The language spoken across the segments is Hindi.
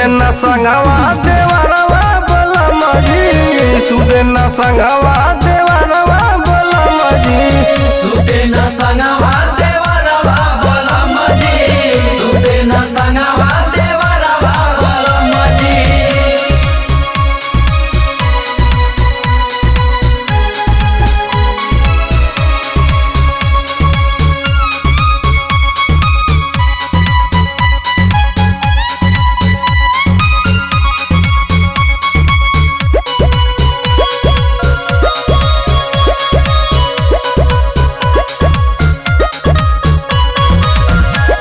संगवा देवरवा बोला मजी सुते न संगवा देवरवा बोला मजी सुते न संगवा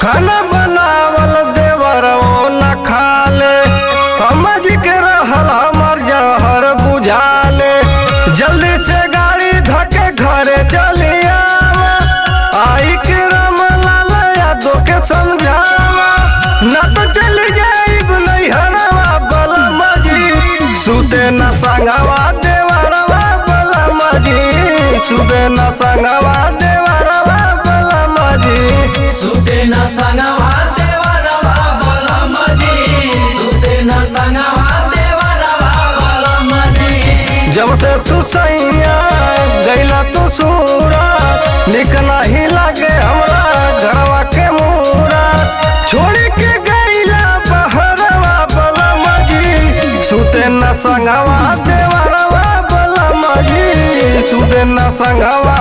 खाना बनावल देवरवो न खाले। समझ के जहर बुझाले। जल्दी से गाड़ी धके घरे चली आई के यादव के न तो चली जाइब नैहरवा बलम जी सुते न संगवा देवरवा बलम जी सुते न संगवा से तू सैया गैला तू सूरा निक नहीं लागे हमरा घरवा के मूरा। छोड़ के गैला बहरवा बोला मजी, सुते न संगवा देवरवा बोला मजी, सुते न संगवा